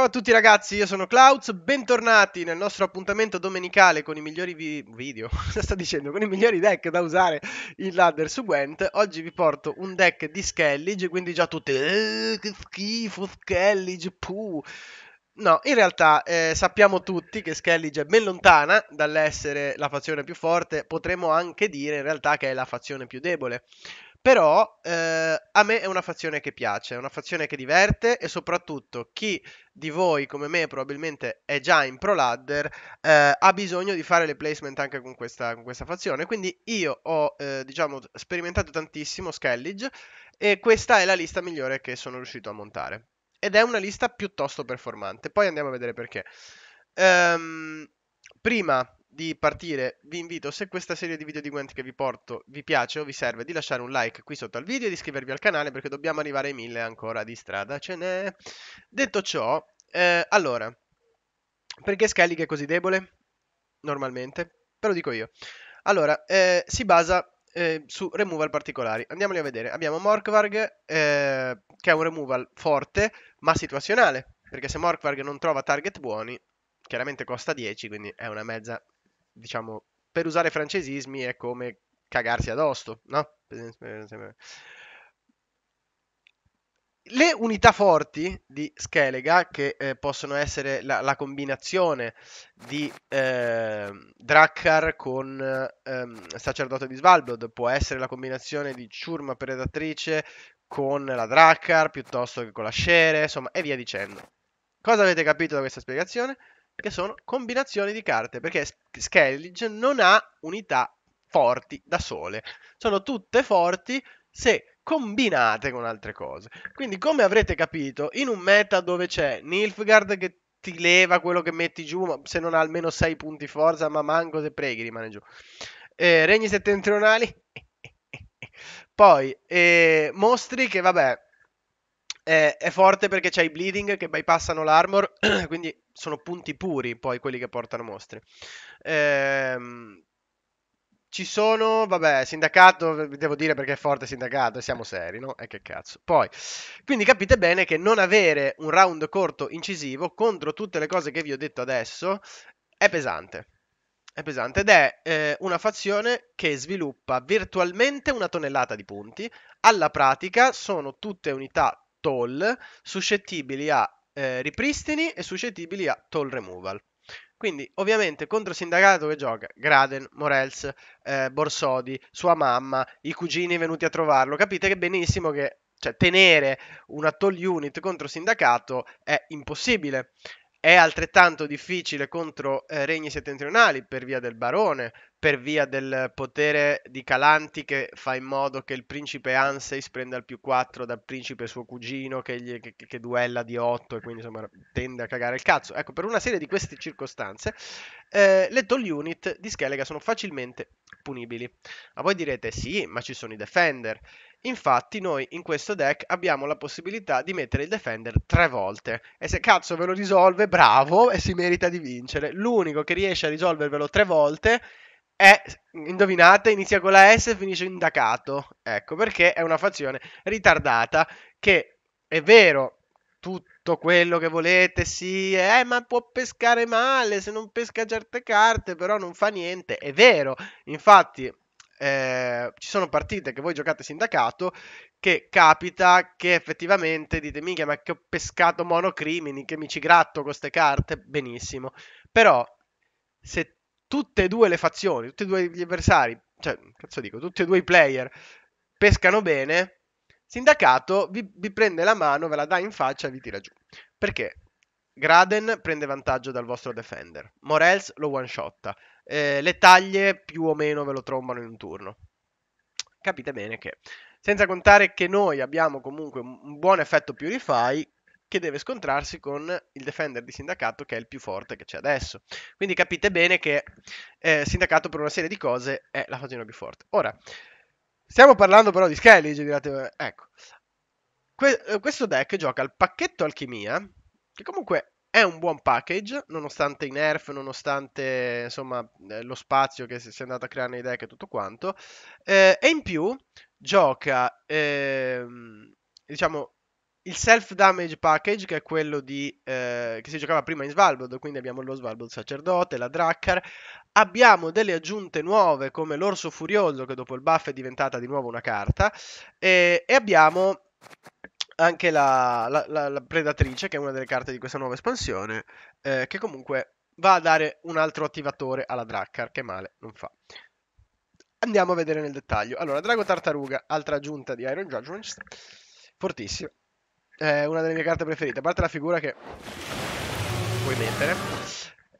Ciao a tutti ragazzi, io sono Klaus, bentornati nel nostro appuntamento domenicale con i migliori vi- video, cosa sto dicendo? Con i migliori deck da usare in ladder su Gwent. Oggi vi porto un deck di Skellige, quindi già tutte eh, che schifo Skellige, puh. No, in realtà eh, sappiamo tutti che Skellige è ben lontana dall'essere la fazione più forte, potremmo anche dire in realtà che è la fazione più debole. Però eh, a me è una fazione che piace, è una fazione che diverte e soprattutto chi di voi come me probabilmente è già in Pro Ladder eh, ha bisogno di fare le placement anche con questa, con questa fazione. Quindi io ho eh, diciamo sperimentato tantissimo Skellige e questa è la lista migliore che sono riuscito a montare. Ed è una lista piuttosto performante. Poi andiamo a vedere perché. Ehm, prima di partire, vi invito, se questa serie di video di Gwent che vi porto vi piace o vi serve, di lasciare un like qui sotto al video e di iscrivervi al canale perché dobbiamo arrivare ai 1000 ancora di strada ce n'è. Detto ciò, eh, allora, perché Skellig è così debole? Normalmente, però dico io. Allora, eh, si basa eh, su removal particolari. Andiamoli a vedere. Abbiamo Morkvarg, eh, che è un removal forte, ma situazionale. Perché se Morkvarg non trova target buoni, chiaramente costa 10, quindi è una mezza diciamo, per usare francesismi è come cagarsi addosso, no? Le unità forti di Skelega, che eh, possono essere la, la combinazione di eh, Drakkar con eh, Sacerdote di Svalbard, può essere la combinazione di Ciurma Predatrice con la Drakkar piuttosto che con la Shere, insomma, e via dicendo. Cosa avete capito da questa spiegazione? Che sono combinazioni di carte, perché Skellige non ha unità forti da sole, sono tutte forti se combinate con altre cose. Quindi, come avrete capito, in un meta dove c'è Nilfgaard che ti leva quello che metti giù, se non ha almeno 6 punti forza, ma manco se preghi rimane giù. Eh, regni settentrionali. Poi, eh, mostri che vabbè, è, è forte perché c'hai i bleeding che bypassano l'armor, quindi sono punti puri poi quelli che portano mostre. Ehm, ci sono, vabbè, sindacato, devo dire perché è forte sindacato e siamo seri, no? E che cazzo. Poi, quindi capite bene che non avere un round corto incisivo contro tutte le cose che vi ho detto adesso è pesante. È pesante ed è eh, una fazione che sviluppa virtualmente una tonnellata di punti. Alla pratica sono tutte unità toll suscettibili a eh, ripristini e suscettibili a toll removal. Quindi, ovviamente, contro sindacato che gioca Graden, Morels, eh, Borsodi, sua mamma, i cugini venuti a trovarlo, capite che benissimo che cioè, tenere una toll unit contro sindacato è impossibile. È altrettanto difficile contro eh, regni settentrionali per via del barone, per via del potere di Calanti che fa in modo che il principe Anseis prenda il più 4 dal principe suo cugino che, gli, che, che duella di 8 e quindi insomma tende a cagare il cazzo. Ecco, per una serie di queste circostanze eh, le toll unit di Skellige sono facilmente punibili. A voi direte sì, ma ci sono i defender. Infatti noi in questo deck abbiamo la possibilità di mettere il Defender tre volte e se cazzo ve lo risolve, bravo, e si merita di vincere. L'unico che riesce a risolvervelo tre volte è, indovinate, inizia con la S e finisce in Dacato. Ecco, perché è una fazione ritardata che è vero, tutto quello che volete, sì, eh, ma può pescare male se non pesca certe carte, però non fa niente. È vero, infatti eh, ci sono partite che voi giocate sindacato che capita che effettivamente dite mica ma che ho pescato monocrimini che mi ci gratto con queste carte benissimo però se tutte e due le fazioni tutti e due gli avversari cioè cazzo dico tutti e due i player pescano bene sindacato vi, vi prende la mano ve la dà in faccia e vi tira giù perché Graden prende vantaggio dal vostro defender Morels lo one shotta eh, le taglie più o meno ve lo trombano in un turno. Capite bene che, senza contare che noi abbiamo comunque un buon effetto Purify che deve scontrarsi con il Defender di Sindacato che è il più forte che c'è adesso. Quindi capite bene che eh, Sindacato per una serie di cose è la fazione più forte. Ora, stiamo parlando però di Skellige, direte, ecco. Que- eh, questo deck gioca il pacchetto Alchimia, che comunque è un buon package, nonostante i nerf, nonostante insomma eh, lo spazio che si è andato a creare nei deck e tutto quanto. Eh, e in più gioca, ehm, diciamo, il self damage package che è quello di, eh, che si giocava prima in Svalbard, quindi abbiamo lo Svalbard sacerdote, la Drakkar, abbiamo delle aggiunte nuove come l'orso furioso che dopo il buff è diventata di nuovo una carta e, e abbiamo anche la, la, la, la, predatrice che è una delle carte di questa nuova espansione eh, che comunque va a dare un altro attivatore alla Drakkar che male non fa. Andiamo a vedere nel dettaglio. Allora, Drago Tartaruga, altra aggiunta di Iron Judgment, fortissima è una delle mie carte preferite, a parte la figura che puoi mettere.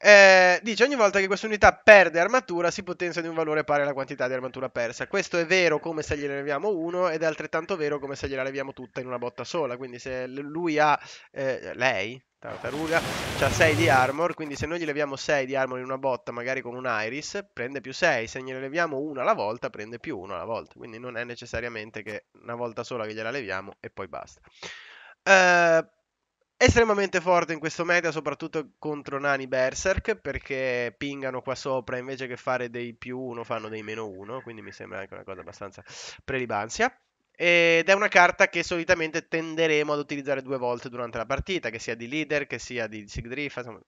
Eh, dice ogni volta che questa unità perde armatura si potenzia di un valore pari alla quantità di armatura persa. Questo è vero come se gliene leviamo uno ed è altrettanto vero come se gliela leviamo tutta in una botta sola. Quindi se lui ha, eh, lei, tartaruga, ha 6 di armor, quindi se noi gli leviamo 6 di armor in una botta, magari con un iris, prende più 6. Se gliene leviamo una alla volta, prende più 1 alla volta. Quindi non è necessariamente che una volta sola che gliela leviamo e poi basta. Uh, estremamente forte in questo meta, soprattutto contro nani berserk, perché pingano qua sopra invece che fare dei più 1 fanno dei meno 1, quindi mi sembra anche una cosa abbastanza prelibanzia. Ed è una carta che solitamente tenderemo ad utilizzare due volte durante la partita, che sia di leader, che sia di Sigdrifa, insomma,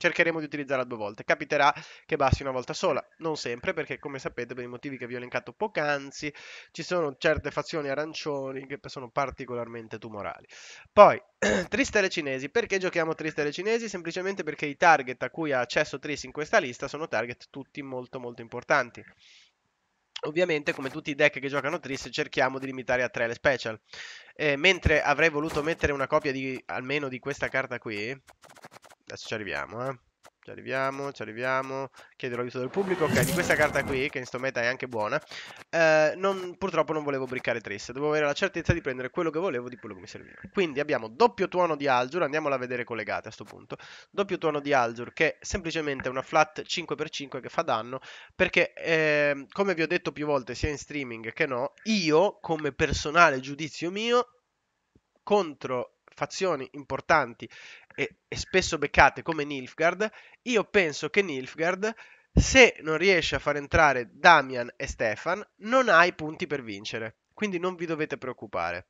cercheremo di utilizzarla due volte. Capiterà che basti una volta sola, non sempre, perché come sapete, per i motivi che vi ho elencato poc'anzi, ci sono certe fazioni arancioni che sono particolarmente tumorali. Poi, Tristele cinesi. Perché giochiamo Tristele cinesi? Semplicemente perché i target a cui ha accesso Tris in questa lista sono target tutti molto molto importanti. Ovviamente, come tutti i deck che giocano Tris, cerchiamo di limitare a 3 le special. Eh, mentre avrei voluto mettere una copia di, almeno di questa carta qui, Adesso ci arriviamo, eh. Ci arriviamo, ci arriviamo. Chiedo l'aiuto del pubblico. Ok, di questa carta qui, che in sto meta è anche buona, eh, non, purtroppo non volevo briccare Triss. Dovevo avere la certezza di prendere quello che volevo di quello che mi serviva. Quindi abbiamo doppio tuono di Alzur, andiamola a vedere collegate a questo punto. Doppio tuono di Alzur, che è semplicemente una flat 5x5 che fa danno, perché, eh, come vi ho detto più volte, sia in streaming che no, io, come personale giudizio mio, contro fazioni importanti e, e spesso beccate come Nilfgaard, io penso che Nilfgaard, se non riesce a far entrare Damian e Stefan, non ha i punti per vincere. Quindi non vi dovete preoccupare.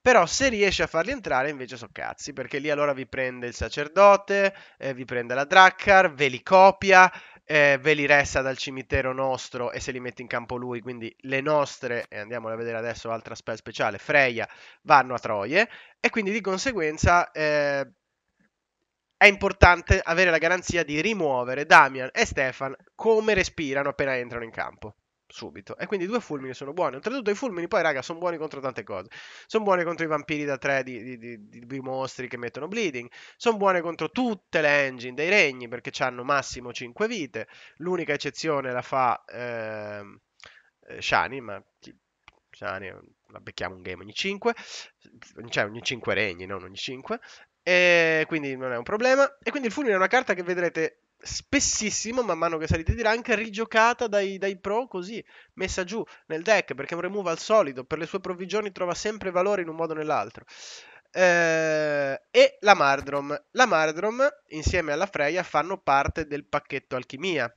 Però se riesce a farli entrare invece so cazzi, perché lì allora vi prende il sacerdote, eh, vi prende la Drakkar, ve li copia, eh, ve li resta dal cimitero nostro e se li mette in campo lui, quindi le nostre, e andiamo a vedere adesso altra spell speciale, Freya, vanno a Troie e quindi di conseguenza eh, è importante avere la garanzia di rimuovere Damian e Stefan come respirano appena entrano in campo subito. E quindi due fulmini sono buoni. Oltretutto i fulmini poi, raga, sono buoni contro tante cose. Sono buoni contro i vampiri da 3 di, di, di, di mostri che mettono bleeding. Sono buoni contro tutte le engine dei regni perché hanno massimo 5 vite. L'unica eccezione la fa eh, Shani, ma Shani la becchiamo un game ogni 5. Cioè ogni 5 regni, non ogni 5. E quindi non è un problema. E quindi il fulmine è una carta che vedrete spessissimo, man mano che salite di rank, rigiocata dai, dai, pro così, messa giù nel deck, perché è un removal solido, per le sue provvigioni trova sempre valore in un modo o nell'altro. Eh, e la Mardrom. La Mardrom, insieme alla Freya, fanno parte del pacchetto Alchimia,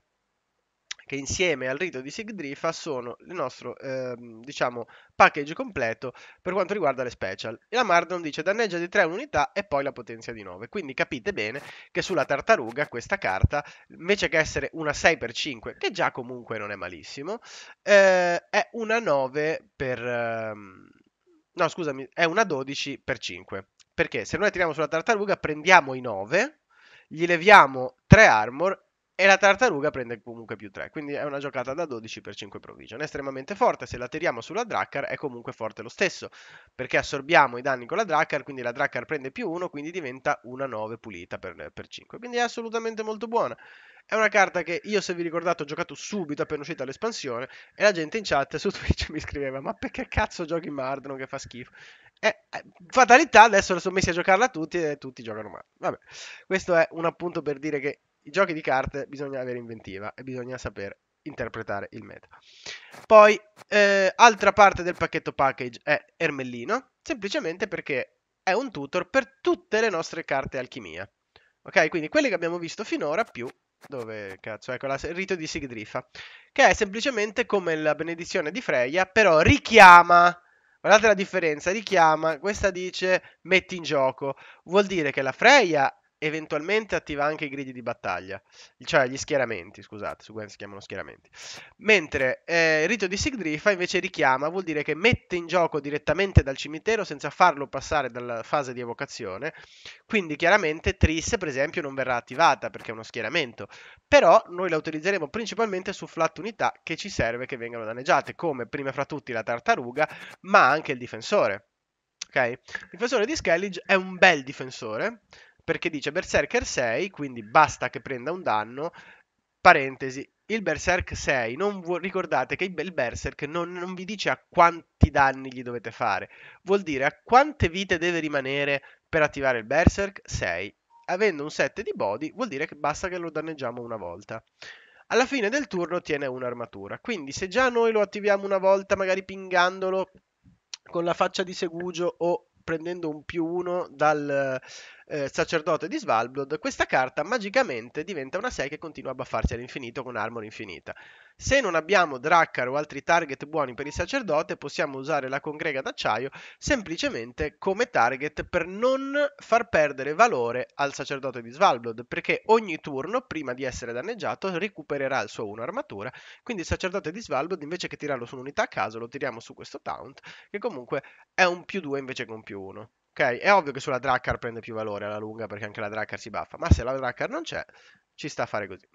che insieme al rito di Sigdrifa sono il nostro, ehm, diciamo, package completo per quanto riguarda le special. E la Mardon dice danneggia di 3 unità e poi la potenzia di 9. Quindi capite bene che sulla tartaruga questa carta, invece che essere una 6x5, che già comunque non è malissimo, eh, è una 9 per... Ehm, no, scusami, è una 12 x 5. Perché se noi tiriamo sulla tartaruga prendiamo i 9, gli leviamo 3 armor e la tartaruga prende comunque più 3, quindi è una giocata da 12 per 5 provision. È estremamente forte, se la tiriamo sulla Drakkar è comunque forte lo stesso, perché assorbiamo i danni con la Drakkar, quindi la Drakkar prende più 1, quindi diventa una 9 pulita per, per 5, quindi è assolutamente molto buona. È una carta che io, se vi ricordate, ho giocato subito appena uscita l'espansione e la gente in chat su Twitch mi scriveva ma perché cazzo giochi Mardron che fa schifo? Eh, eh, fatalità, adesso sono messi a giocarla tutti e tutti giocano male. Vabbè, questo è un appunto per dire che i giochi di carte bisogna avere inventiva e bisogna saper interpretare il meta. Poi, eh, altra parte del pacchetto package è Ermellino, semplicemente perché è un tutor per tutte le nostre carte alchimia. Ok, quindi quelle che abbiamo visto finora più dove cazzo, ecco il rito di Sigdrifa, che è semplicemente come la benedizione di Freya, però richiama Guardate la differenza, richiama, questa dice metti in gioco, vuol dire che la Freya eventualmente attiva anche i gridi di battaglia, cioè gli schieramenti, scusate, su Gwen si chiamano schieramenti. Mentre eh, il rito di Sigdrifa invece richiama, vuol dire che mette in gioco direttamente dal cimitero senza farlo passare dalla fase di evocazione, quindi chiaramente Triss per esempio non verrà attivata perché è uno schieramento, però noi la utilizzeremo principalmente su flat unità che ci serve che vengano danneggiate, come prima fra tutti la tartaruga, ma anche il difensore. Ok? Il difensore di Skellige è un bel difensore, perché dice Berserker 6, quindi basta che prenda un danno, parentesi, il Berserk 6, non vu- ricordate che il Berserk non, non, vi dice a quanti danni gli dovete fare, vuol dire a quante vite deve rimanere per attivare il Berserk 6. Avendo un 7 di body vuol dire che basta che lo danneggiamo una volta. Alla fine del turno ottiene un'armatura, quindi se già noi lo attiviamo una volta, magari pingandolo con la faccia di Segugio o prendendo un più uno dal, eh, sacerdote di Svalbard, questa carta magicamente diventa una 6 che continua a buffarsi all'infinito con armor infinita. Se non abbiamo Drakkar o altri target buoni per il sacerdote, possiamo usare la congrega d'acciaio semplicemente come target per non far perdere valore al sacerdote di Svalbard, perché ogni turno, prima di essere danneggiato, recupererà il suo 1 armatura, quindi il sacerdote di Svalbard, invece che tirarlo su un'unità a caso, lo tiriamo su questo taunt, che comunque è un più 2 invece che un più 1. Ok, è ovvio che sulla Drakkar prende più valore alla lunga perché anche la Drakkar si baffa, ma se la Drakkar non c'è, ci sta a fare così.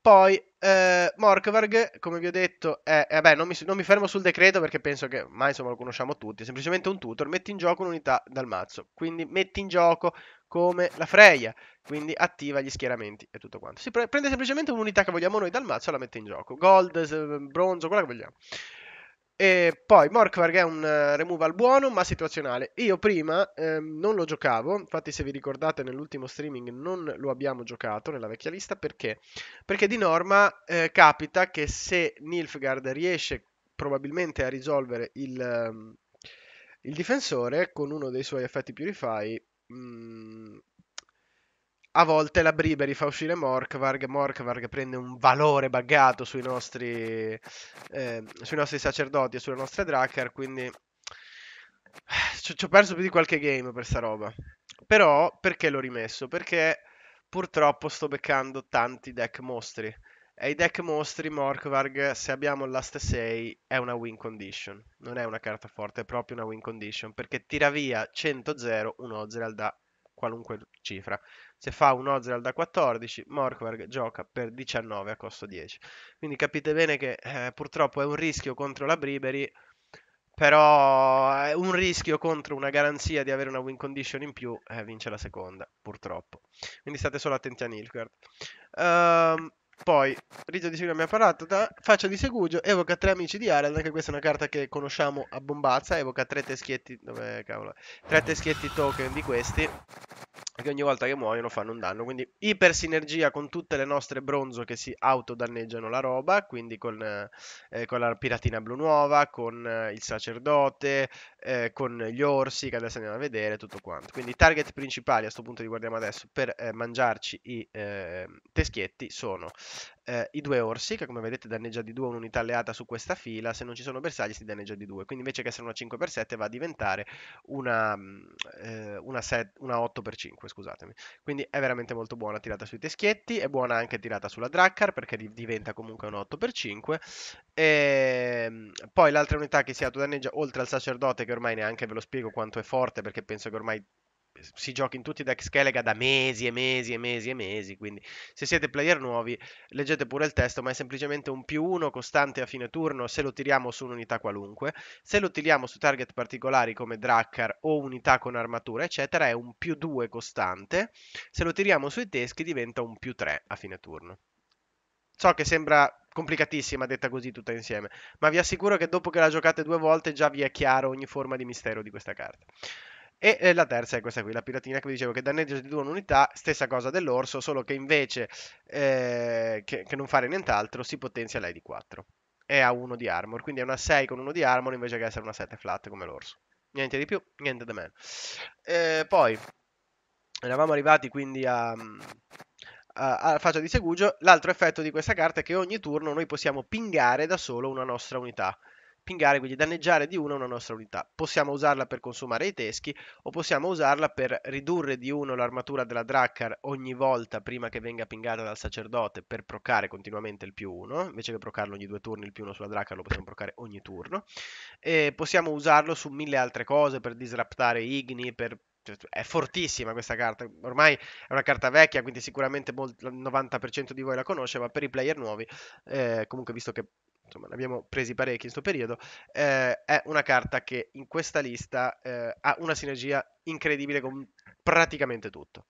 Poi, eh, Morkvarg, come vi ho detto, è, eh, beh, non mi, non mi, fermo sul decreto perché penso che mai insomma lo conosciamo tutti, è semplicemente un tutor, metti in gioco un'unità dal mazzo, quindi metti in gioco come la Freya, quindi attiva gli schieramenti e tutto quanto. Si pre- prende semplicemente un'unità che vogliamo noi dal mazzo e la mette in gioco, gold, bronzo, quella che vogliamo. E poi Morkvarg è un uh, removal buono ma situazionale. Io prima ehm, non lo giocavo, infatti se vi ricordate nell'ultimo streaming non lo abbiamo giocato nella vecchia lista perché? Perché di norma eh, capita che se Nilfgaard riesce probabilmente a risolvere il, um, il difensore con uno dei suoi effetti purify, mh, mm, a volte la Briberi fa uscire Morkvarg, Morkvarg prende un valore buggato sui nostri, eh, sui nostri sacerdoti e sulle nostre Drakkar, quindi ci ho perso più di qualche game per sta roba. Però, perché l'ho rimesso? Perché purtroppo sto beccando tanti deck mostri. E i deck mostri, Morkvarg, se abbiamo l'ast 6, è una win condition. Non è una carta forte, è proprio una win condition. Perché tira via 100-0 un Ozreal da qualunque cifra. Se fa un Ozreal da 14, Morkvarg gioca per 19 a costo 10. Quindi capite bene che eh, purtroppo è un rischio contro la Briberi, però è un rischio contro una garanzia di avere una win condition in più, eh, vince la seconda, purtroppo. Quindi state solo attenti a Nilfgaard. Uh, poi, Rito di Signo mi ha parlato, da Faccia di Segugio, evoca tre amici di Arald, anche questa è una carta che conosciamo a bombazza, evoca tre teschietti, dove cavolo, tre teschietti token di questi, che ogni volta che muoiono fanno un danno, quindi iper sinergia con tutte le nostre bronzo che si autodanneggiano la roba, quindi con, eh, con la piratina blu nuova, con eh, il sacerdote, eh, con gli orsi che adesso andiamo a vedere, tutto quanto. Quindi i target principali a questo punto li guardiamo adesso per eh, mangiarci i eh, teschietti sono eh, i due orsi, che come vedete danneggia di 2 un'unità alleata su questa fila, se non ci sono bersagli si danneggia di 2, quindi invece che essere una 5x7 va a diventare una, mm, eh, una, set, una 8x5, scusatemi. Quindi è veramente molto buona tirata sui teschietti, è buona anche tirata sulla Drakkar perché diventa comunque un 8x5. E ehm, poi l'altra unità che si autodanneggia oltre al sacerdote, che ormai neanche ve lo spiego quanto è forte perché penso che ormai si gioca in tutti i deck Skelega da mesi e mesi e mesi e mesi, quindi se siete player nuovi leggete pure il testo, ma è semplicemente un più uno costante a fine turno se lo tiriamo su un'unità qualunque, se lo tiriamo su target particolari come Drakkar o unità con armatura eccetera è un più 2 costante, se lo tiriamo sui teschi diventa un più 3 a fine turno. So che sembra complicatissima detta così tutta insieme, ma vi assicuro che dopo che la giocate due volte già vi è chiaro ogni forma di mistero di questa carta. E la terza è questa qui, la piratina che vi dicevo che danneggia di due un'unità, stessa cosa dell'orso, solo che invece eh, che, che, non fare nient'altro si potenzia lei di 4. E ha 1 di armor, quindi è una 6 con 1 di armor invece che essere una 7 flat come l'orso. Niente di più, niente di meno. Eh, poi, eravamo arrivati quindi a, a, a faccia di Segugio. L'altro effetto di questa carta è che ogni turno noi possiamo pingare da solo una nostra unità pingare, quindi danneggiare di 1 una nostra unità. Possiamo usarla per consumare i teschi o possiamo usarla per ridurre di 1 l'armatura della Drakkar ogni volta prima che venga pingata dal sacerdote per procare continuamente il più 1, invece che procarlo ogni due turni il più 1 sulla Drakkar lo possiamo procare ogni turno. E possiamo usarlo su mille altre cose per disraptare Igni, per cioè, è fortissima questa carta, ormai è una carta vecchia, quindi sicuramente il 90% di voi la conosce, ma per i player nuovi, eh, comunque visto che insomma, ne abbiamo presi parecchi in questo periodo, eh, è una carta che in questa lista eh, ha una sinergia incredibile con praticamente tutto.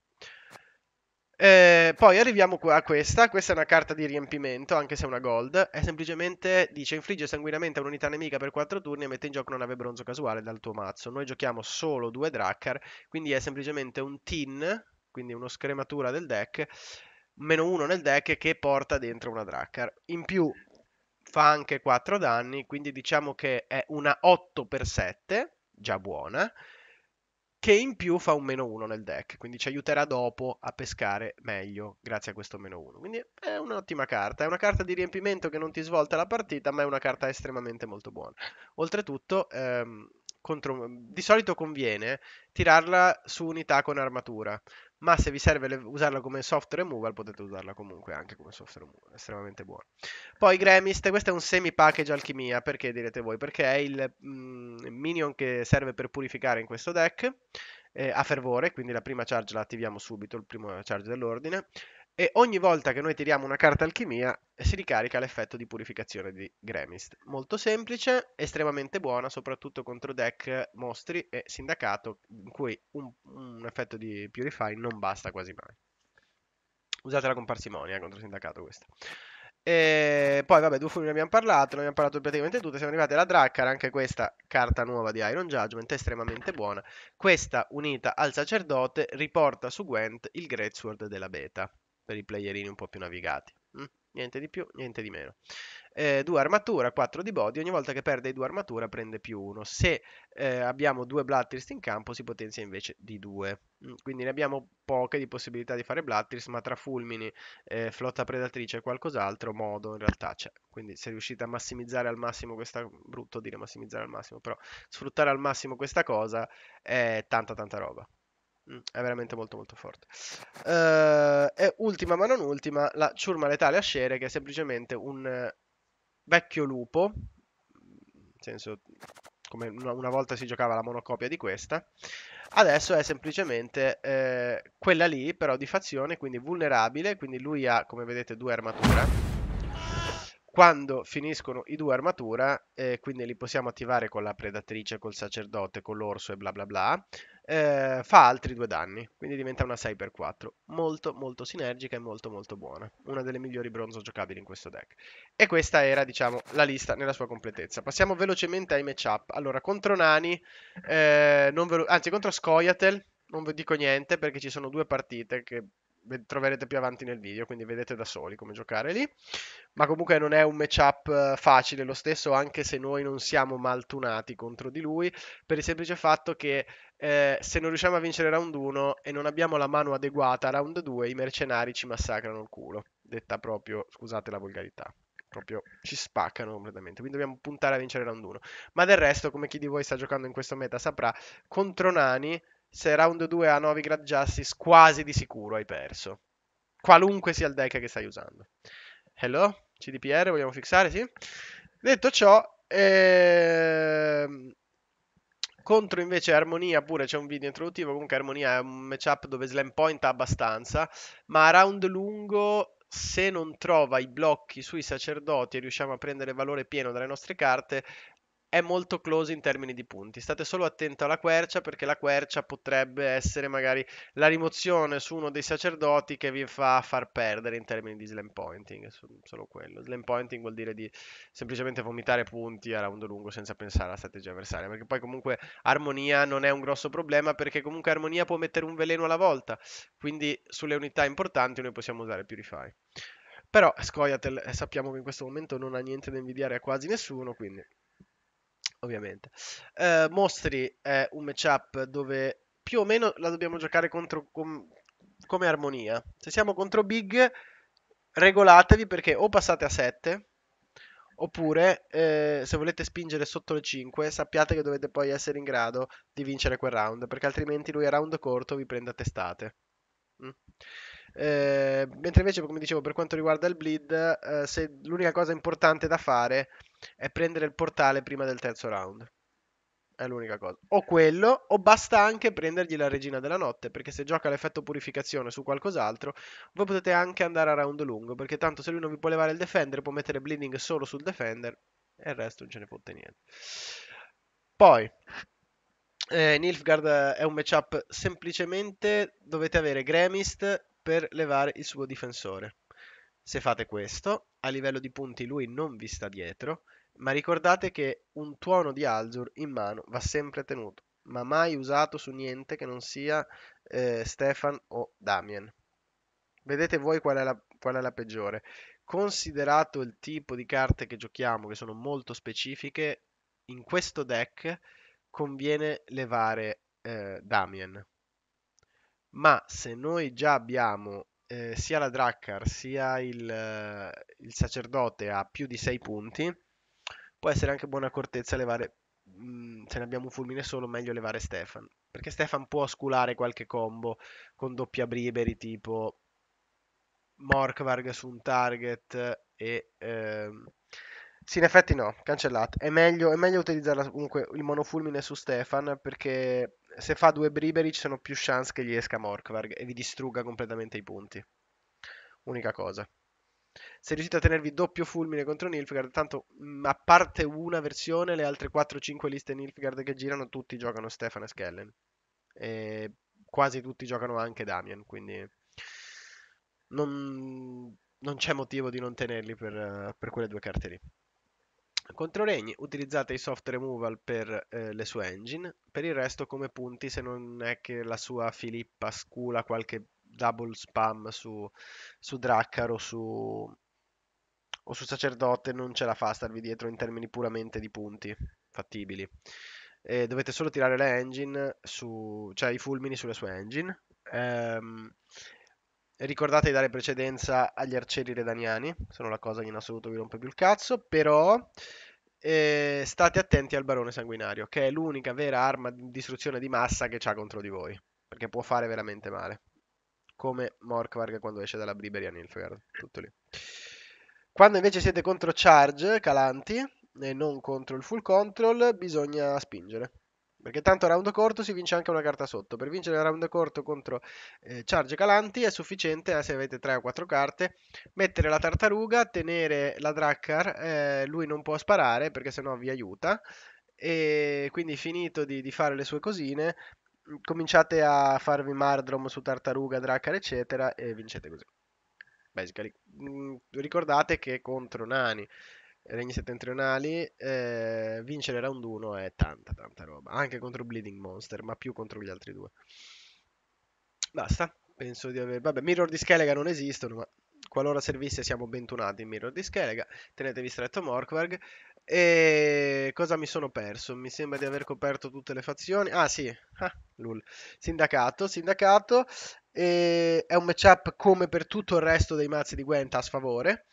Eh, poi arriviamo a questa, questa è una carta di riempimento, anche se è una gold, è semplicemente, dice, infligge sanguinamente a un'unità nemica per 4 turni e mette in gioco una nave bronzo casuale dal tuo mazzo. Noi giochiamo solo due Drakkar, quindi è semplicemente un tin, quindi uno scrematura del deck, meno uno nel deck che porta dentro una Drakkar. In più fa anche 4 danni, quindi diciamo che è una 8x7, già buona, che in più fa un meno 1 nel deck, quindi ci aiuterà dopo a pescare meglio grazie a questo meno 1. Quindi è un'ottima carta, è una carta di riempimento che non ti svolta la partita, ma è una carta estremamente molto buona. Oltretutto, ehm, contro... di solito conviene tirarla su unità con armatura, ma se vi serve le... usarla come soft removal potete usarla comunque anche come soft removal, estremamente buona. Poi Gremist, questo è un semi package alchimia, perché direte voi? Perché è il mm, minion che serve per purificare in questo deck, eh, a fervore, quindi la prima charge la attiviamo subito, il primo charge dell'ordine, e ogni volta che noi tiriamo una carta alchimia si ricarica l'effetto di purificazione di Gremist. Molto semplice, estremamente buona, soprattutto contro deck mostri e sindacato, in cui un, un effetto di Purify non basta quasi mai. Usatela con parsimonia contro sindacato questa. E poi vabbè, due ne abbiamo parlato, ne abbiamo parlato praticamente tutte, siamo arrivati alla Drakkar, anche questa carta nuova di Iron Judgment, estremamente buona. Questa unita al sacerdote riporta su Gwent il Greatsword della beta per i playerini un po' più navigati. Mm? Niente di più, niente di meno. Eh, due armatura, 4 di body, ogni volta che perde due armatura prende più 1. Se eh, abbiamo due Bloodthirst in campo si potenzia invece di 2. Mm, quindi ne abbiamo poche di possibilità di fare Bloodthirst, ma tra fulmini, eh, flotta predatrice e qualcos'altro modo in realtà c'è. Quindi se riuscite a massimizzare al massimo questa... brutto dire massimizzare al massimo, però sfruttare al massimo questa cosa è tanta tanta roba. Mm, è veramente molto molto forte. Uh, e ultima ma non ultima, la ciurma letale a scere che è semplicemente un uh, vecchio lupo, nel senso come una, volta si giocava la monocopia di questa, adesso è semplicemente uh, quella lì però di fazione, quindi vulnerabile, quindi lui ha come vedete due armature quando finiscono i due armatura, eh, quindi li possiamo attivare con la predatrice, col sacerdote, con l'orso e bla bla bla, eh, fa altri due danni, quindi diventa una 6x4. Molto molto sinergica e molto molto buona. Una delle migliori bronzo giocabili in questo deck. E questa era, diciamo, la lista nella sua completezza. Passiamo velocemente ai matchup. Allora, contro Nani, eh, anzi contro Skoyatel, non vi dico niente perché ci sono due partite che troverete più avanti nel video, quindi vedete da soli come giocare lì. Ma comunque non è un matchup eh, facile lo stesso, anche se noi non siamo maltunati contro di lui, per il semplice fatto che eh, se non riusciamo a vincere round 1 e non abbiamo la mano adeguata a round 2, i mercenari ci massacrano il culo. Detta proprio, scusate la volgarità proprio ci spaccano completamente. Quindi dobbiamo puntare a vincere round 1. Ma del resto, come chi di voi sta giocando in questo meta saprà, contro Nani se round 2 ha Novigrad Justice, quasi di sicuro hai perso. Qualunque sia il deck che stai usando. Hello? CDPR, vogliamo fissare, sì? Detto ciò, ehm... contro invece Armonia pure c'è un video introduttivo, comunque Armonia è un matchup dove slam point ha abbastanza, ma a round lungo se non trova i blocchi sui sacerdoti e riusciamo a prendere valore pieno dalle nostre carte, è molto close in termini di punti. State solo attento alla quercia perché la quercia potrebbe essere magari la rimozione su uno dei sacerdoti che vi fa far perdere in termini di slam pointing, solo quello. Slam pointing vuol dire di semplicemente vomitare punti a round lungo senza pensare alla strategia avversaria, perché poi comunque armonia non è un grosso problema perché comunque armonia può mettere un veleno alla volta, quindi sulle unità importanti noi possiamo usare Purify. Però Scoia'tael eh, sappiamo che in questo momento non ha niente da invidiare a quasi nessuno, quindi ovviamente. Uh, Mostri è un matchup dove più o meno la dobbiamo giocare contro com, come armonia. Se siamo contro Big, regolatevi perché o passate a 7 Oppure, eh, se volete spingere sotto le 5, sappiate che dovete poi essere in grado di vincere quel round, perché altrimenti lui a round corto vi prende a testate. Mm. Eh, mentre invece, come dicevo, per quanto riguarda il bleed, eh, se l'unica cosa importante da fare è prendere il portale prima del terzo round. È l'unica cosa. O quello, o basta anche prendergli la regina della notte, perché se gioca l'effetto purificazione su qualcos'altro, voi potete anche andare a round lungo, perché tanto se lui non vi può levare il defender, può mettere bleeding solo sul defender, e il resto non ce ne fotte niente. Poi, eh, Nilfgaard è un matchup semplicemente dovete avere Gremist per levare il suo difensore. Se fate questo, a livello di punti lui non vi sta dietro, ma ricordate che un tuono di Alzur in mano va sempre tenuto, ma mai usato su niente che non sia eh, Stefan o Damien. Vedete voi qual è, la, qual è la peggiore. Considerato il tipo di carte che giochiamo, che sono molto specifiche, in questo deck conviene levare eh, Damien. Ma se noi già abbiamo eh, sia la Drakkar sia il, il sacerdote a più di 6 punti, può essere anche buona accortezza levare, mh, mm, se ne abbiamo un fulmine solo, meglio levare Stefan. Perché Stefan può sculare qualche combo con doppia briberi tipo Morkvarg su un target e... Ehm... Sì, in effetti no, cancellato. È meglio, è meglio utilizzare comunque il monofulmine su Stefan perché se fa due briberi ci sono più chance che gli esca Morkvarg e vi distrugga completamente i punti. Unica cosa se riuscite a tenervi doppio fulmine contro Nilfgaard, tanto mm, a parte una versione, le altre 4-5 liste Nilfgaard che girano, tutti giocano Stefan e Skellen. E quasi tutti giocano anche Damien, quindi non, non c'è motivo di non tenerli per, per quelle due carte lì. Contro Regni utilizzate i soft removal per eh, le sue engine, per il resto come punti se non è che la sua Filippa scula qualche double spam su, su Drakkar o su, o su Sacerdote non ce la fa a starvi dietro in termini puramente di punti fattibili. E dovete solo tirare le engine su, cioè i fulmini sulle sue engine. Ehm, ricordate di dare precedenza agli arcieri redaniani, sono la cosa che in assoluto vi rompe più il cazzo, però eh, state attenti al barone sanguinario, che è l'unica vera arma di distruzione di massa che ha contro di voi, perché può fare veramente male come Morkvarg quando esce dalla Briberia Nilfgaard, tutto lì. Quando invece siete contro charge calanti e non contro il full control, bisogna spingere. Perché tanto round corto si vince anche una carta sotto. Per vincere a round corto contro eh, charge calanti è sufficiente, eh, se avete 3 o 4 carte, mettere la tartaruga, tenere la Drakkar, eh, lui non può sparare perché sennò vi aiuta. E quindi finito di, di fare le sue cosine, cominciate a farvi Mardrom su Tartaruga, Drakkar, eccetera, e vincete così. Basically. Mm, ricordate che contro nani, regni settentrionali, eh, vincere round 1 è tanta, tanta roba. Anche contro Bleeding Monster, ma più contro gli altri due. Basta. Penso di aver... Vabbè, Mirror di Skelega non esistono, ma qualora servisse siamo bentunati in Mirror di Skelega. Tenetevi stretto Morkvarg. E cosa mi sono perso? Mi sembra di aver coperto tutte le fazioni. Ah sì, ah, lul. Sindacato, sindacato. E è un matchup come per tutto il resto dei mazzi di Gwent a sfavore.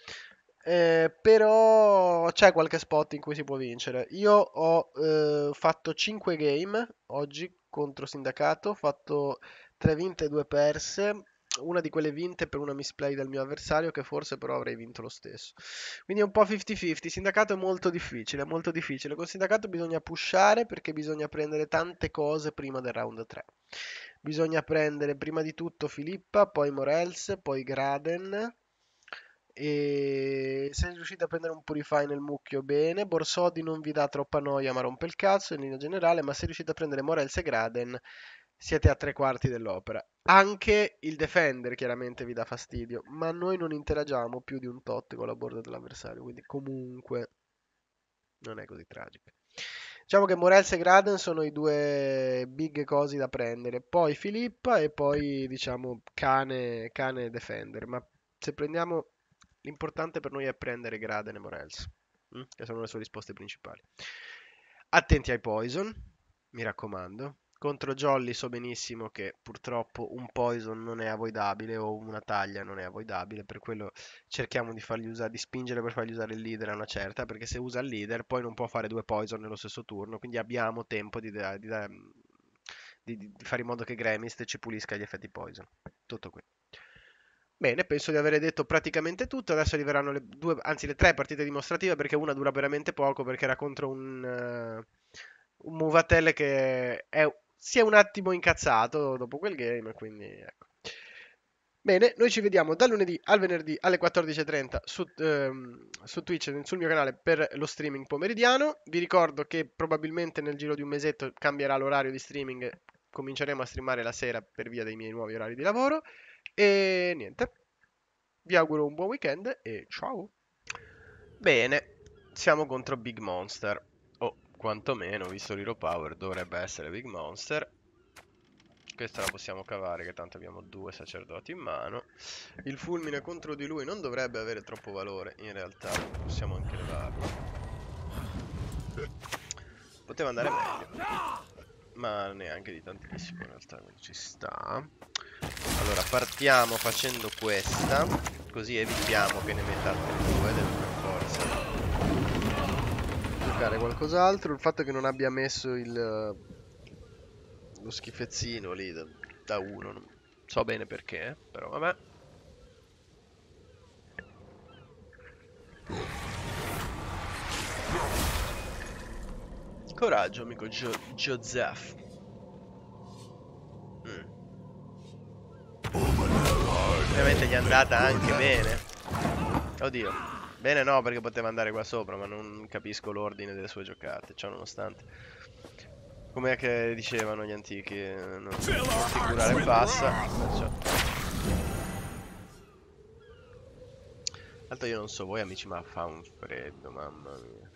Eh, però c'è qualche spot in cui si può vincere. Io ho eh, fatto 5 game oggi contro Sindacato, ho fatto 3 vinte e 2 perse una di quelle vinte per una misplay del mio avversario che forse però avrei vinto lo stesso. Quindi è un po' 50-50. Sindacato è molto difficile, molto difficile. Con sindacato bisogna pushare perché bisogna prendere tante cose prima del round 3. Bisogna prendere prima di tutto Filippa, poi Morels, poi Graden. E se riuscite a prendere un Purify nel mucchio bene, Borsodi non vi dà troppa noia ma rompe il cazzo in linea generale, ma se riuscite a prendere Morels e Graden siete a tre quarti dell'opera. Anche il defender chiaramente vi dà fastidio, ma noi non interagiamo più di un tot con la borda dell'avversario, quindi comunque non è così tragico. Diciamo che Morels e Graden sono i due big cosi da prendere, poi Filippa e poi diciamo cane, cane defender, ma se prendiamo l'importante per noi è prendere Graden e Morels, hm? che sono le sue risposte principali. Attenti ai poison, mi raccomando, Contro Jolly so benissimo che purtroppo un poison non è avoidabile o una taglia non è avoidabile, per quello cerchiamo di fargli usare, di spingere per fargli usare il leader a una certa, perché se usa il leader poi non può fare due poison nello stesso turno, quindi abbiamo tempo di, di, di, di fare in modo che Gremist ci pulisca gli effetti poison. Tutto qui. Bene, penso di aver detto praticamente tutto. Adesso arriveranno le due, anzi le tre partite dimostrative perché una dura veramente poco perché era contro un, uh, un Movatel che è si è un attimo incazzato dopo quel game, quindi ecco. Bene, noi ci vediamo dal lunedì al venerdì alle 14.30 su, ehm, su Twitch, sul mio canale per lo streaming pomeridiano. Vi ricordo che probabilmente nel giro di un mesetto cambierà l'orario di streaming, cominceremo a streamare la sera per via dei miei nuovi orari di lavoro. E niente, vi auguro un buon weekend e ciao! Bene, siamo contro Big Monster quantomeno, visto l'Hero Power, dovrebbe essere Big Monster. Questa la possiamo cavare, che tanto abbiamo due sacerdoti in mano. Il fulmine contro di lui non dovrebbe avere troppo valore, in realtà possiamo anche levarlo. Poteva andare meglio, ma neanche di tantissimo in realtà, quindi ci sta. Allora, partiamo facendo questa, così evitiamo che ne metta altre due, deve per forza giocare qualcos'altro. Il fatto che non abbia messo il, lo schifezzino lì da, da uno, non so bene perché, però vabbè. Coraggio, amico Gio Joseph. Mm. Ovviamente gli è andata anche bene. Oddio. Bene no, perché poteva andare qua sopra, ma non capisco l'ordine delle sue giocate, ciò nonostante. Com'è che dicevano gli antichi, non, non ti curare passa, perciò... Tanto io non so voi amici, ma fa un freddo, mamma mia.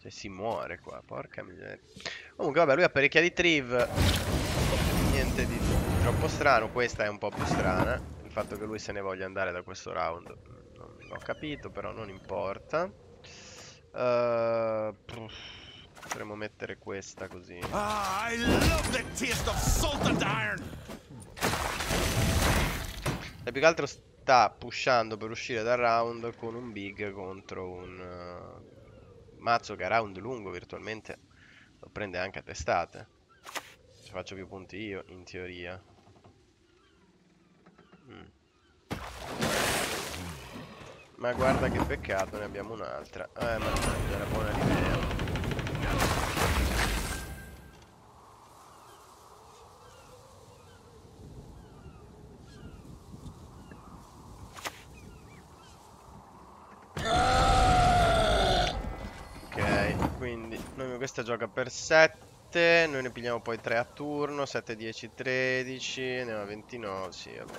Cioè si muore qua, porca miseria. Comunque vabbè, lui ha parecchia di triv. Niente di troppo strano, questa è un po' più strana fatto che lui se ne voglia andare da questo round non ho capito, però non importa. Uh, potremmo mettere questa così. Ah, I love the taste of salted iron. E più che altro sta pushando per uscire dal round con un big contro un uh, mazzo che a round lungo virtualmente lo prende anche a testate. Ci faccio più punti io, in teoria. Mm. Ma guarda che peccato, ne abbiamo un'altra. Eh, ma era buona l'idea. Ok, quindi noi questa gioca per 7, noi ne pigliamo poi 3 a turno, 7, 10, 13, andiamo a 29, sì, vabbè.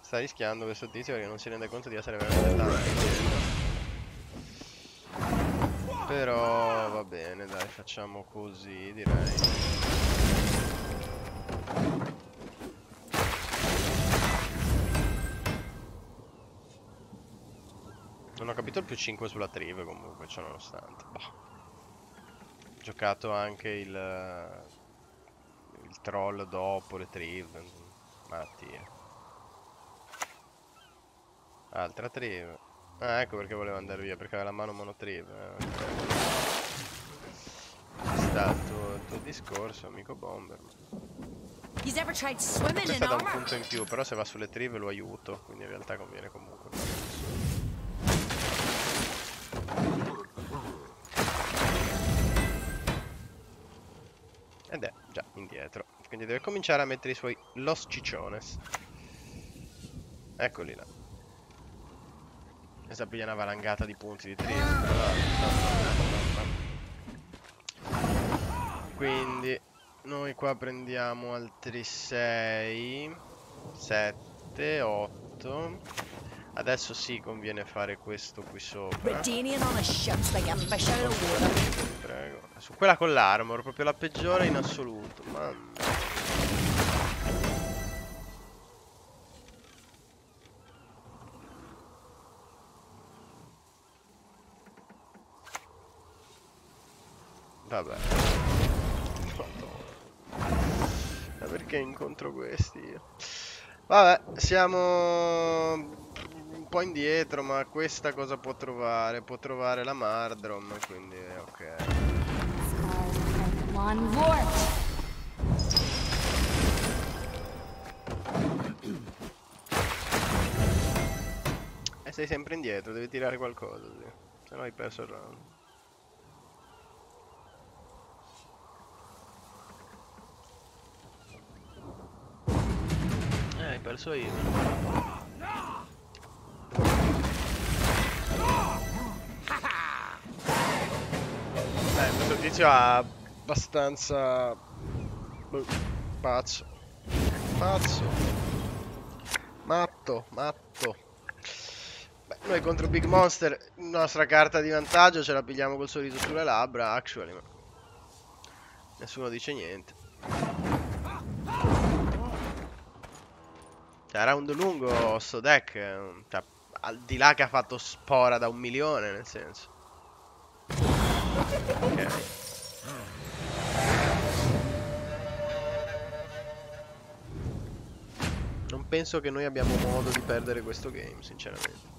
Sta rischiando questo tizio perché non si rende conto di essere veramente tanto. Però va bene, dai, facciamo così, direi. Non ho capito il più 5 sulla trive comunque, ciò nonostante. Bah. Ho giocato anche il, il troll dopo le trive. Malattia. Altra trive. Ah, ecco perché voleva andare via, perché aveva la mano monotrive. Eh, okay. sta il tuo, discorso, amico bomber. Questo da un punto in più, però se va sulle trive lo aiuto, quindi in realtà conviene comunque. Quindi deve cominciare a mettere i suoi Los Cicciones. Eccoli là. E piglia una valangata di punti di trip. Quindi noi qua prendiamo altri 6, 7, 8. Adesso sì, conviene fare questo qui sopra. Prego. Su quella con l'armor, proprio la peggiore in assoluto. Mamma. Vabbè. Ma perché incontro questi? Vabbè, siamo un po' indietro, ma questa cosa può trovare? Può trovare la Mardrom, quindi ok. E sei sempre indietro, devi tirare qualcosa, sì. se no hai perso il round. hai perso io. Tizio ha abbastanza... Boh, pazzo. Pazzo. Matto, matto. Beh, noi contro Big Monster, nostra carta di vantaggio ce la pigliamo col sorriso sulle labbra, actually, ma... Nessuno dice niente. Cioè, round lungo sto deck, cioè, al di là che ha fatto spora da un milione, nel senso. Ok. Non penso che noi abbiamo modo di perdere questo game, sinceramente.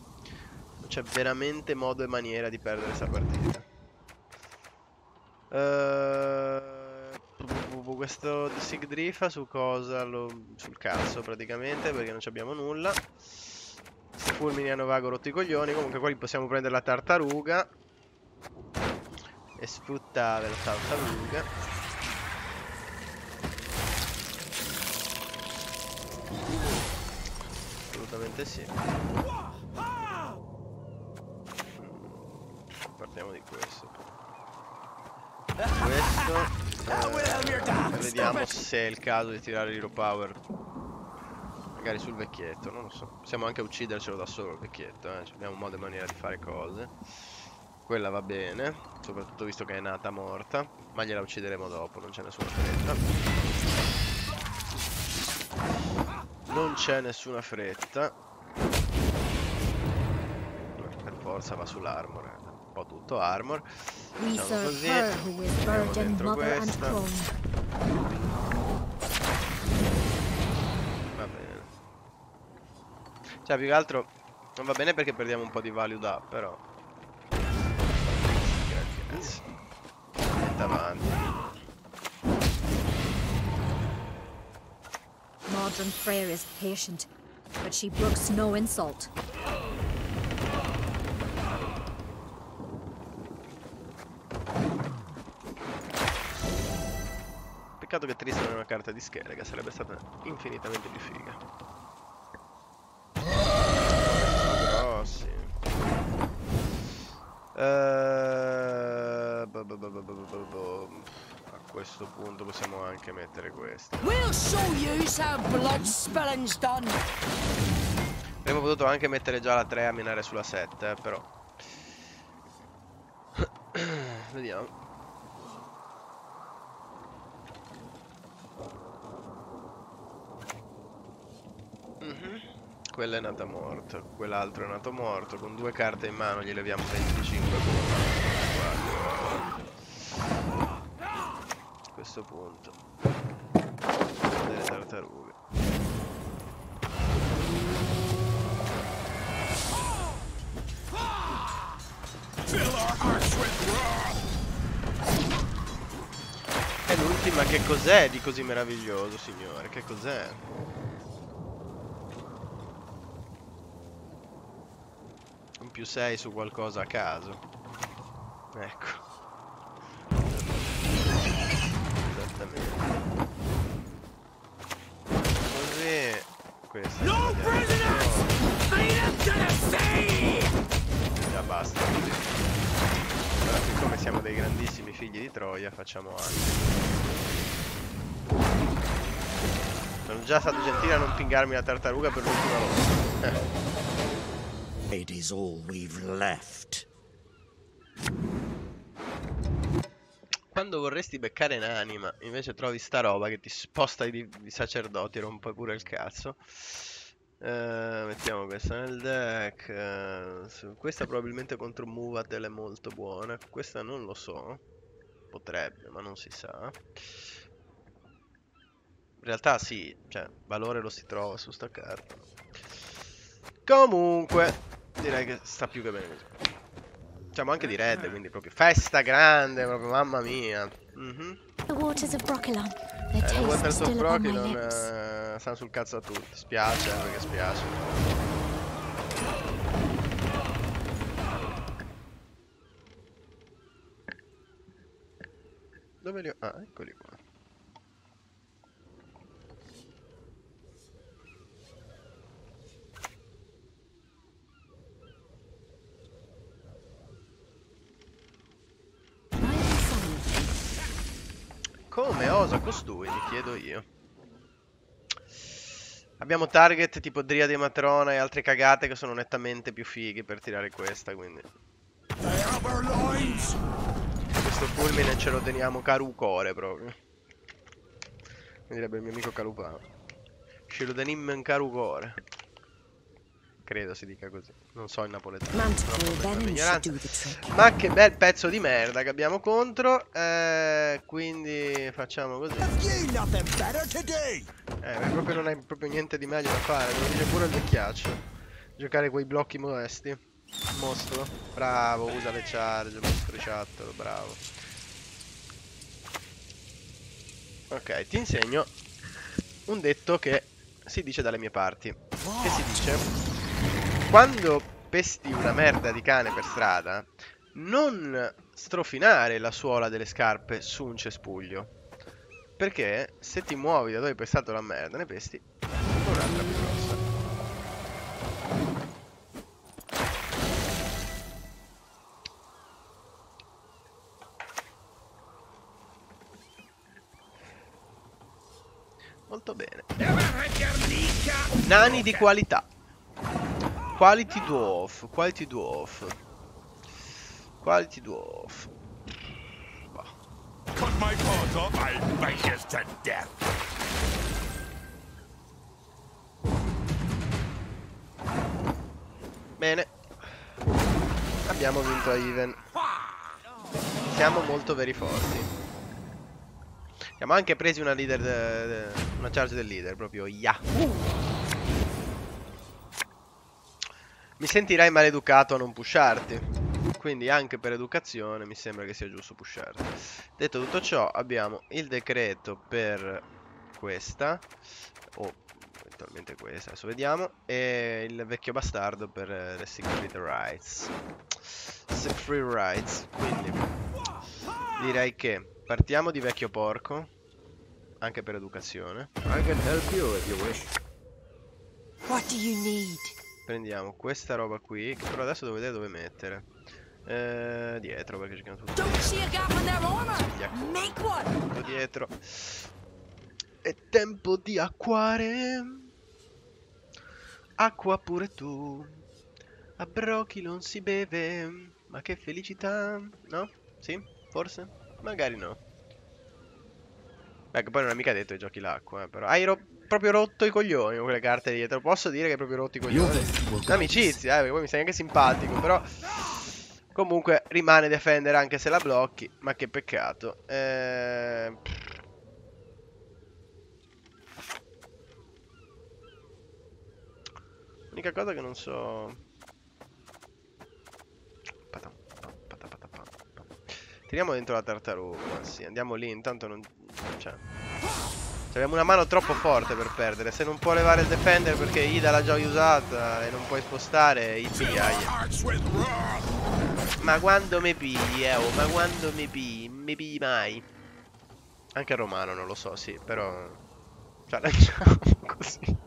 Non c'è veramente modo e maniera di perdere questa partita. Ehm... Uh questo Sigdrifa su cosa? Lo, sul cazzo praticamente perché non abbiamo nulla. Fulmini hanno vago rotto i coglioni. Comunque qua possiamo prendere la tartaruga. E sfruttare la tartaruga. Assolutamente sì. Partiamo di questo. Questo eh, vediamo se è il caso di tirare l'hero power Magari sul vecchietto, non lo so Possiamo anche uccidercelo da solo il vecchietto eh. Abbiamo modo e maniera di fare cose Quella va bene Soprattutto visto che è nata morta Ma gliela uccideremo dopo, non c'è nessuna fretta Non c'è nessuna fretta Per forza va sull'armor eh po' tutto armor. Facciamo così. Andiamo dentro questa. Va bene. Cioè, più che altro non va bene perché perdiamo un po' di value da, però. Modern Freyr is patient, but she brooks no insult. Peccato che Tristan è una carta di scheda, che sarebbe stata infinitamente più figa. Questo punto possiamo anche mettere questo. Avremmo potuto anche mettere già la 3 a minare sulla 7, eh, però. Vediamo. quella è nata morta, quell'altro è nato morto, con due carte in mano gli leviamo 25 A questo punto. Delle tartarughe. E l'ultima che cos'è di così meraviglioso, signore? Che cos'è? più 6 su qualcosa a caso. Ecco. Così. Questo. No Già basta. Allora, siccome siamo dei grandissimi figli di Troia, facciamo anche. Sono già stato gentile a non pingarmi la tartaruga per l'ultima volta. It is all we've left. Quando vorresti beccare un'anima, invece trovi sta roba che ti sposta di, di sacerdoti, rompe pure il cazzo. Eh, mettiamo questa nel deck. eh, questa probabilmente contro Muvatel è molto buona. Questa non lo so. Potrebbe, ma non si sa. In realtà sì, cioè, valore lo si trova su sta carta. Comunque, direi che sta più che bene così. Facciamo anche di red, quindi proprio festa grande, proprio mamma mia. Mhm. The waters of Broccolon. The Eh, Waters of lips. eh, stanno sul cazzo a tutti. Spiace, eh, perché spiace. Dove li ho? Ah, eccoli qua. Come osa costui, mi chiedo io. Abbiamo target tipo Driade Matrona e altre cagate che sono nettamente più fighi per tirare questa, quindi... Questo fulmine ce lo teniamo caru core proprio. Come direbbe il mio amico Calupano. Ce lo teniamo in caru core. Credo si dica così. Non so il napoletano. Ma che bel pezzo di merda che abbiamo contro. Eh, quindi facciamo così. Eh, proprio non hai proprio niente di meglio da fare. Lo dice pure il vecchiaccio. Giocare quei blocchi modesti. Mostro. Bravo, usa le charge, mostriciattolo, bravo. Ok, ti insegno un detto che si dice dalle mie parti. Che si dice quando pesti una merda di cane per strada, non strofinare la suola delle scarpe su un cespuglio. Perché se ti muovi da dove hai pestato la merda, ne pesti un'altra più grossa. Molto bene. Nani di qualità. Quality dwarf, quality dwarf. Quality dwarf. Bah. Cut my paws off, I'll bite to death. Bene. Abbiamo vinto a even. Siamo molto veri forti. Abbiamo anche presi una leader de- de- una charge del leader, proprio Yahoo! Mi sentirai maleducato a non pusharti. Quindi anche per educazione mi sembra che sia giusto pusharti. Detto tutto ciò, abbiamo il decreto per questa. O eventualmente questa, adesso vediamo. E il vecchio bastardo per le secret rights. Secret rights. Quindi direi che partiamo di vecchio porco. Anche per educazione. I can help you if you wish. What do you need? Prendiamo questa roba qui. Che però adesso devo vedere dove mettere. Eh, dietro perché. Yakult. Make one. Tutto dietro. È tempo di acquare. Acqua pure tu. A Brochi non si beve. Ma che felicità. No? Sì? Forse? Magari no. Beh, che poi non è mica detto che giochi l'acqua, eh, però. Hai ro- proprio rotto i coglioni con quelle carte dietro. Posso dire che hai proprio rotto i coglioni? Amicizia, eh, perché poi mi sei anche simpatico, però... Comunque rimane difendere anche se la blocchi, ma che peccato. Eh... L'unica cosa che non so... Tiriamo dentro la tartaruga, sì, andiamo lì, intanto non... Cioè... Abbiamo una mano troppo forte per perdere. Se non può levare il defender perché Ida l'ha già usata e non puoi spostare, i. Ma quando mi piglia, oh, ma quando mi pigli, mi pigli mai. Anche il romano non lo so, sì, però... Cioè, lanciamo così.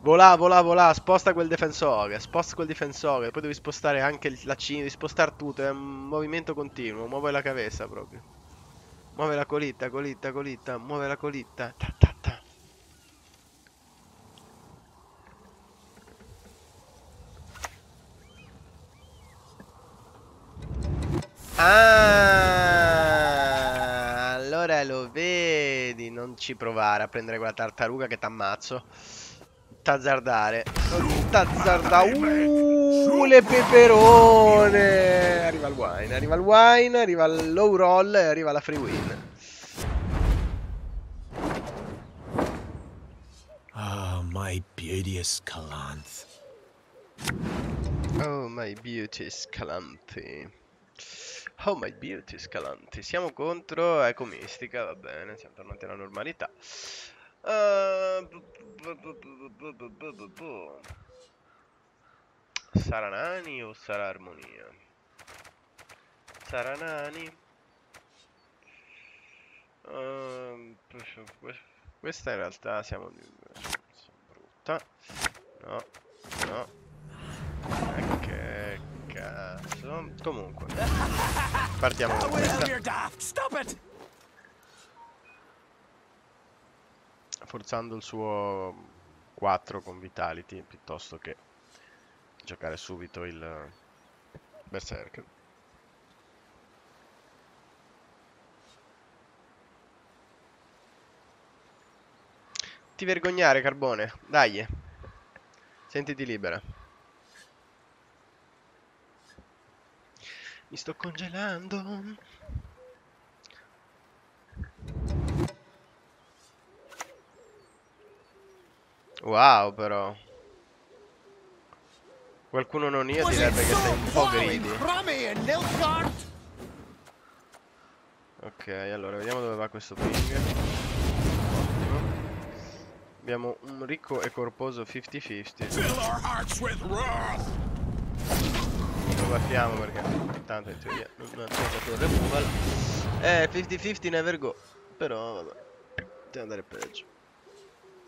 Volà, volà, volà, sposta quel difensore, sposta quel difensore, poi devi spostare anche il- la C, devi spostare tutto, è un movimento continuo, muove la cabeza proprio. Muove la colitta, colitta, colitta, muove la colitta. Ta, ta, ta. Ah, allora lo vedi, non ci provare a prendere quella tartaruga che t'ammazzo. Tazzardare. Tazzarda. Uh! Le peperone. Arriva il wine, arriva il wine, arriva il low roll e arriva la free win. Ah, my beauteous Calanth. Oh my beauty Scalanti. Oh my beauty Scalanti. Siamo contro Eco Mistica, va bene, siamo tornati alla normalità. Uh, Sarà Nani o sarà Armonia? Sarà Nani? Que- questa in realtà siamo brutta. No, no. Eh, Che cazzo. Comunque. Partiamo da questa. Forzando il suo 4 con Vitality piuttosto che giocare subito il Berserker. Ti vergognare, Carbone. Dai. Sentiti libera. Mi sto congelando. Wow, però. Qualcuno non io direbbe che sei un po' greedy. Ok, allora vediamo dove va questo ping. Ottimo. Abbiamo un ricco e corposo 50-50. Fill our hearts with wrath! Lo baffiamo perché tanto in teoria non non c'è stato removal. Eh, 50-50 never go. Però vabbè. Deve andare peggio.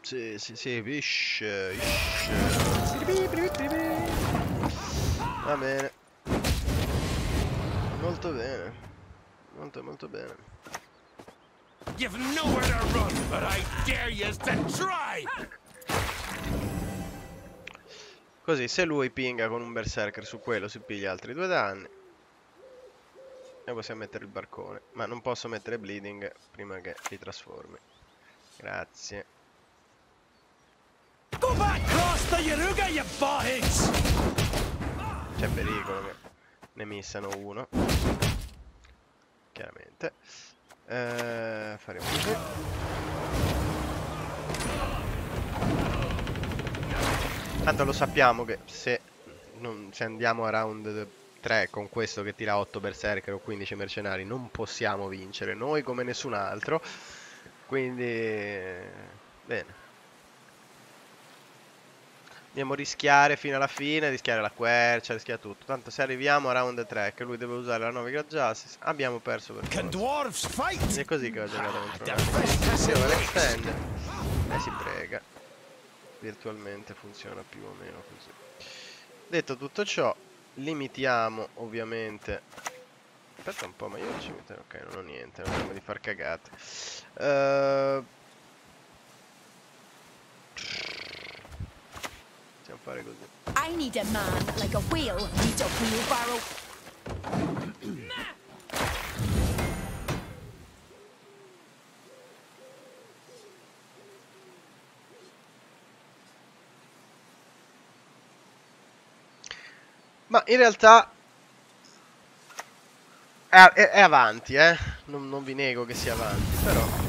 Sì, sì, sì, ish, ish. Va bene. Molto bene. Molto molto bene. You've nowhere to run, but I dare you to try! Così, se lui pinga con un berserker su quello, si piglia altri due danni. E possiamo mettere il barcone. Ma non posso mettere bleeding prima che li trasformi. Grazie. Go back across the Yaruga, you botheads! C'è pericolo che ne missano uno. Chiaramente. Eh, faremo così. Tanto lo sappiamo che se, non- se andiamo a round 3 con questo che tira 8 berserker o 15 mercenari non possiamo vincere noi come nessun altro. Quindi bene. Dobbiamo rischiare fino alla fine, rischiare la quercia, rischiare tutto. Tanto se arriviamo a round 3 che lui deve usare la Novigrad Justice, abbiamo perso per forza. è così che ho giocato contro the me. best has Se been vuole late. extend e si prega. Virtualmente funziona più o meno così. Detto tutto ciò, limitiamo ovviamente... Aspetta un po', ma io non ci metto... Ok, non ho niente, non abbiamo di far cagate. Eh, Possiamo fare così. I need a man like a whale needs a wheelbarrow. Ma in realtà è, è- è avanti, eh. Non, non vi nego che sia avanti, però.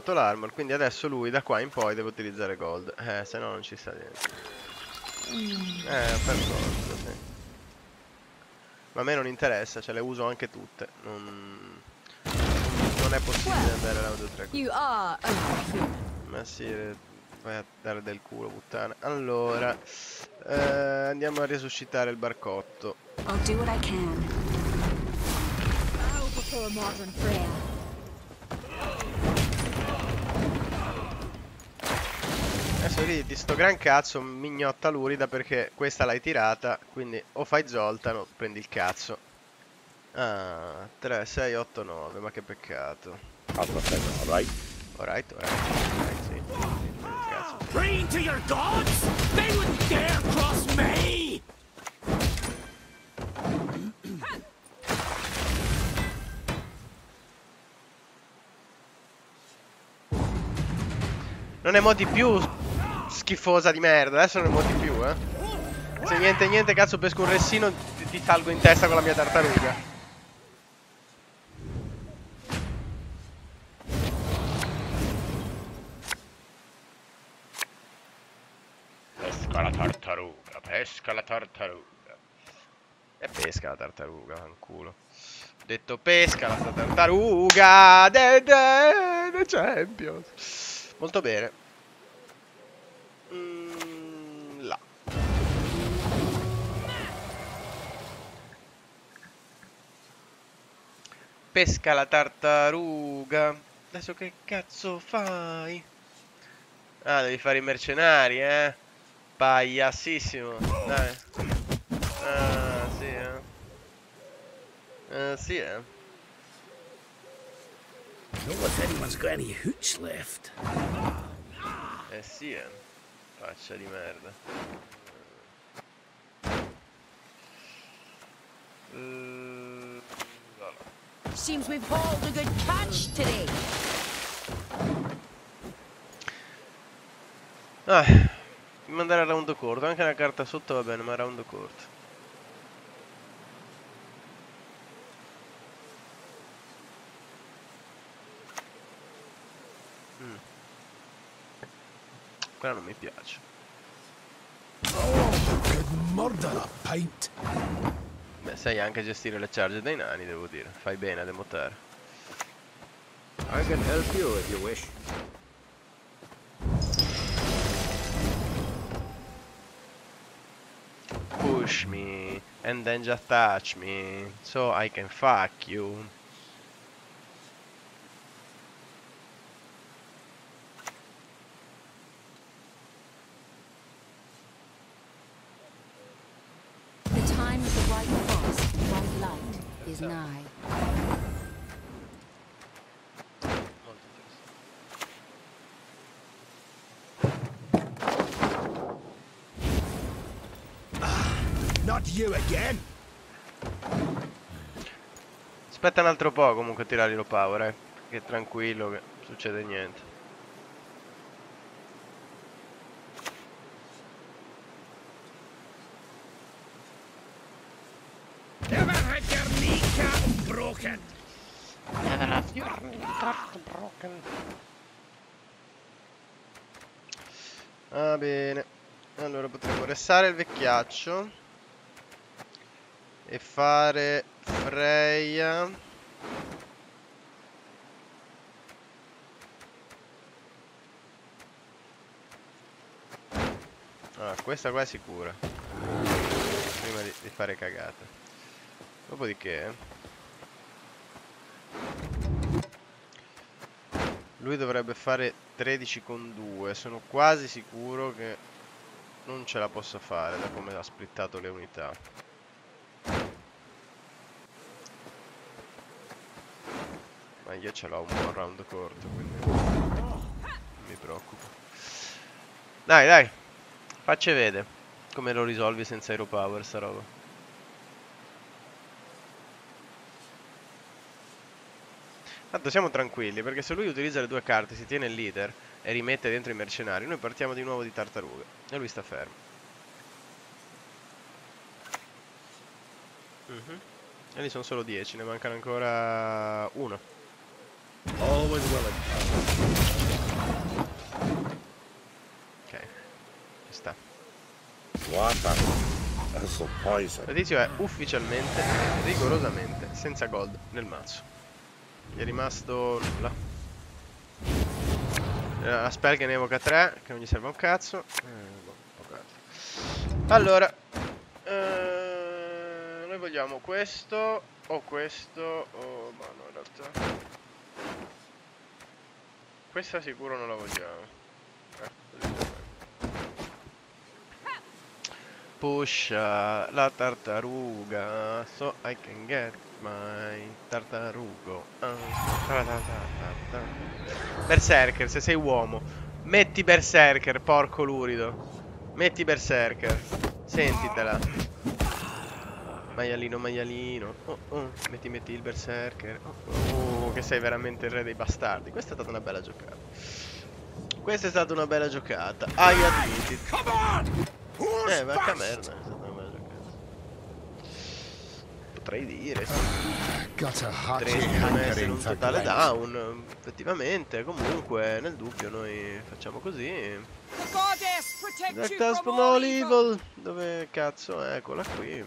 Levato l'armor, quindi adesso lui da qua in poi deve utilizzare gold. Eh, se no non ci sta niente. Eh, per forza, sì. Ma a me non interessa, ce le uso anche tutte. Non, non è possibile andare round 3 You are a human. Ma sì, eh, vai a dare del culo, puttana. Allora, eh, andiamo a resuscitare il barcotto. I'll do what I can. Bow before modern prayer. Adesso lì di sto gran cazzo mignotta lurida perché questa l'hai tirata, quindi o fai Zoltan o prendi il cazzo. Ah, 3, 6, 8, 9, ma che peccato. Alright. Alright, alright, alright, sì. Cazzo. Praying to your gods? They wouldn't dare cross me! Non ne modi più schifosa di merda, adesso non ne modi più, eh. Se niente niente cazzo pesco un ressino ti, ti salgo in testa con la mia tartaruga. Pesca la tartaruga, pesca la tartaruga. E pesca la tartaruga, fanculo. Ho detto pesca la tartaruga, de, de, de Champions. Molto bene. Pesca la tartaruga. Adesso che cazzo fai? Ah, devi fare i mercenari, eh? Pagliassissimo. Dai. Ah, sì, eh. Eh, sì, eh. Don't know if anyone's got any hooch left. Eh sì, eh. Faccia di merda. Voilà. Seems we've hauled a good catch today. Ah, mandare a round corto. Anche una carta sotto va bene, ma round corto. Mm. Quella non mi piace. Could murder a pint. Beh, sai anche gestire le charge dei nani, devo dire. Fai bene a demotare. I can help you if you wish. Push me, and then just touch me, so I can fuck you. The time of the white frost, white interessante. Not you again. Aspetta un altro po' comunque a tirare lo power, eh. Che tranquillo che succede niente. Va bene. Allora potremmo restare il vecchiaccio. E fare Freya. Ah, questa qua è sicura. Prima di, di fare cagate. Dopodiché... Lui dovrebbe fare 13 con 2. Sono quasi sicuro che non ce la possa fare da come ha splittato le unità. Ma io ce l'ho un buon round corto, quindi non mi preoccupo. Dai, dai. Facci vedere come lo risolvi senza Hero Power sta roba. Tanto siamo tranquilli perché se lui utilizza le due carte, si tiene il leader e rimette dentro i mercenari, noi partiamo di nuovo di tartaruga e lui sta fermo. Mhm. E lì sono solo 10, ne mancano ancora uno. Always willing. Ok, ci sta. Water. Tizio è ufficialmente, rigorosamente, senza gold nel mazzo. Gli è rimasto nulla. Eh, La spell che ne evoca 3, che non gli serve un cazzo. Eh, boh, altro. Allora, eh, noi vogliamo questo o questo o... ma no in realtà... Questa sicuro non la vogliamo. Eh, così va bene. Push la tartaruga so I can get my tartarugo. Ah, ta ta ta ta ta. Berserker, se sei uomo, Metti Berserker, porco lurido. Metti Berserker. Sentitela. Maialino, maialino. Oh, oh. Metti, metti il Berserker. Oh, oh, che sei veramente il re dei bastardi. Questa è stata una bella giocata. Questa è stata una bella giocata. I admit it. Come on! Who's Eh, vacca first? merda. È stata una bella giocata. Potrei dire, sì. Non essere un totale down. Effettivamente, comunque, nel dubbio noi facciamo così. The goddess protect you Dark from all evil. Dove cazzo? è? Eccola qui.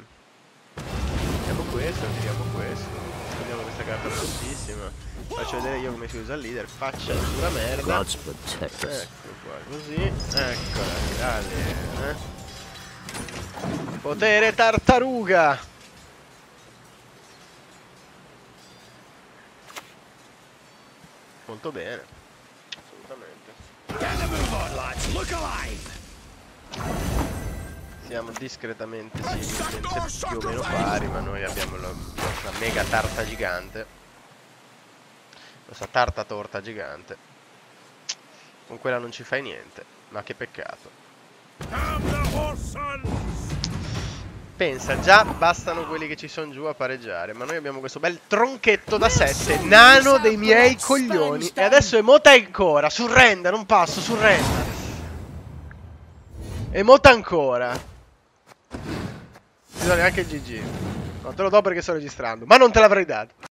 Tiriamo questo, tiriamo questo. Prendiamo questa carta bruttissima. Faccio vedere io come si usa il leader. Faccia pura merda. Ecco qua, così. Eccola, dale. Eh. Potere tartaruga. Molto bene. Assolutamente. Siamo discretamente simili, più o meno pari, ma noi abbiamo la nostra mega tarta gigante. La nostra tarta torta gigante. Con quella non ci fai niente, ma che peccato. Pensa, già bastano quelli che ci sono giù a pareggiare, ma noi abbiamo questo bel tronchetto da 7, nano dei miei coglioni. E adesso emota ancora, surrenda, non passo, surrenda. Emota ancora. Bisogna anche il GG. No, te lo do perché sto registrando, ma non te l'avrei dato.